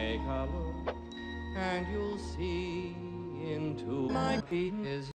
Take a look, and you'll see into my penis.